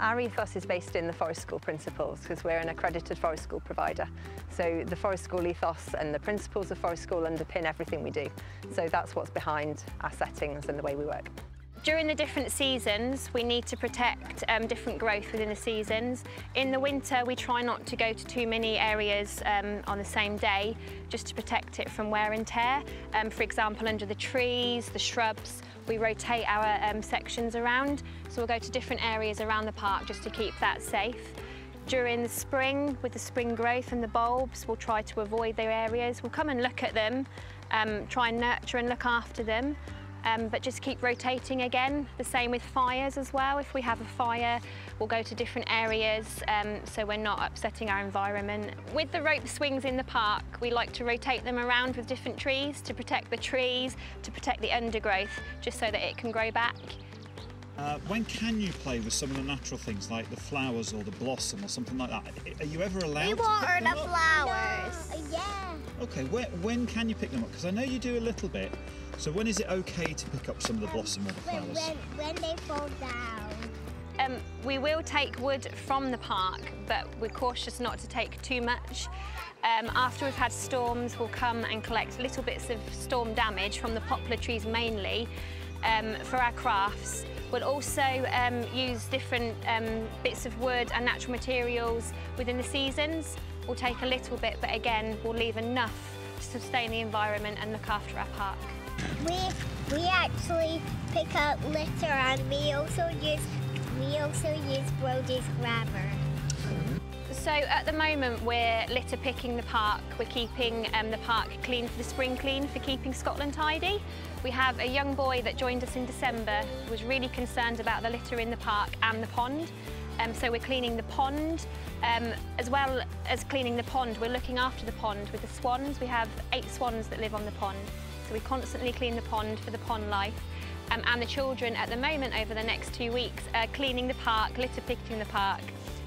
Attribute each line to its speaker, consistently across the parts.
Speaker 1: Our ethos is based in the Forest School principles because we're an accredited Forest School provider. So the Forest School ethos and the principles of Forest School underpin everything we do. So that's what's behind our settings and the way we work.
Speaker 2: During the different seasons, we need to protect um, different growth within the seasons. In the winter, we try not to go to too many areas um, on the same day, just to protect it from wear and tear. Um, for example, under the trees, the shrubs, we rotate our um, sections around. So we'll go to different areas around the park just to keep that safe. During the spring, with the spring growth and the bulbs, we'll try to avoid their areas. We'll come and look at them, um, try and nurture and look after them um, but just keep rotating again. The same with fires as well. If we have a fire, we'll go to different areas um, so we're not upsetting our environment. With the rope swings in the park, we like to rotate them around with different trees to protect the trees, to protect the undergrowth, just so that it can grow back.
Speaker 3: Uh, when can you play with some of the natural things like the flowers or the blossom or something like that? Are you ever allowed
Speaker 4: we
Speaker 3: to
Speaker 4: water
Speaker 3: pick them
Speaker 4: the
Speaker 3: up?
Speaker 4: flowers. No. Yeah.
Speaker 3: Okay, when, when can you pick them up? Because I know you do a little bit. So when is it okay to pick up some of the blossom or the flowers?
Speaker 4: When, when they fall down.
Speaker 2: Um, we will take wood from the park, but we're cautious not to take too much. Um, after we've had storms, we'll come and collect little bits of storm damage from the poplar trees mainly um, for our crafts. We'll also um, use different um, bits of wood and natural materials within the seasons. We'll take a little bit, but again, we'll leave enough to sustain the environment and look after our park.
Speaker 4: We we actually pick up litter and we also use we also use Brody's grabber.
Speaker 2: So at the moment we're litter picking the park. We're keeping um, the park clean for the spring clean for keeping Scotland tidy. We have a young boy that joined us in December was really concerned about the litter in the park and the pond. Um, so we're cleaning the pond. Um, as well as cleaning the pond, we're looking after the pond with the swans. We have eight swans that live on the pond. So we constantly clean the pond for the pond life. Um, and the children at the moment over the next two weeks are cleaning the park, litter picking the park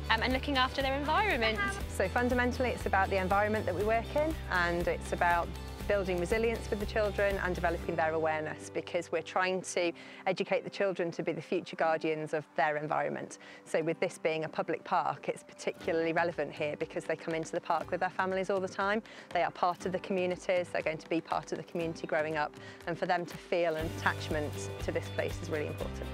Speaker 2: um, and looking after their environment.
Speaker 1: So fundamentally it's about the environment that we work in and it's about building resilience with the children and developing their awareness because we're trying to educate the children to be the future guardians of their environment. So with this being a public park, it's particularly relevant here because they come into the park with their families all the time. They are part of the communities, they're going to be part of the community growing up and for them to feel an attachment to this place is really important.